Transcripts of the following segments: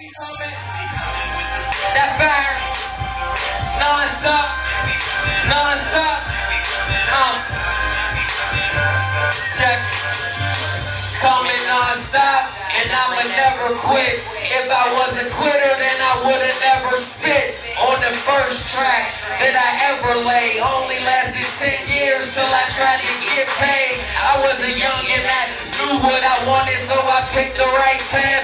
That fire, non-stop, non-stop, check, coming non-stop, and I'ma never quit. If I was a quitter, then I would've never spit on the first track that I ever laid. Only lasted 10 years till I tried to get paid. I was a young and I knew what I wanted, so I picked the right path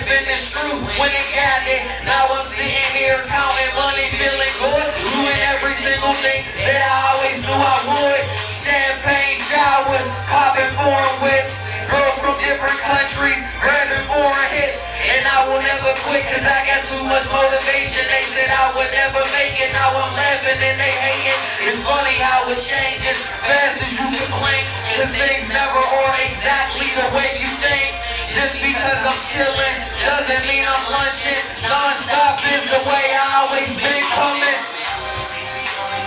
when it got it. Now I'm sitting here counting money, feeling good, doing every single thing that I always knew I would. Champagne showers, popping foreign whips, girls from different countries, grabbing foreign hips. And I will never quit cause I got too much motivation. They said I would never make it, now I'm laughing and they hating. It's funny how it changes fast as you can blink. Cause things never are exactly the way you. Just because I'm chilling doesn't mean I'm lunching. Non-stop is the way I always been coming.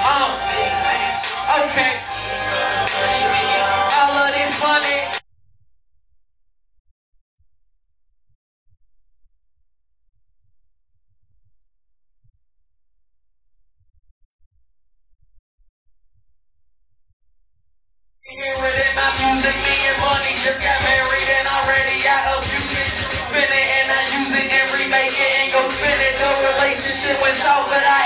Um, okay. And just got married and already I abuse it. Spin it and I use it and remake it and go spin it. The relationship went south, but I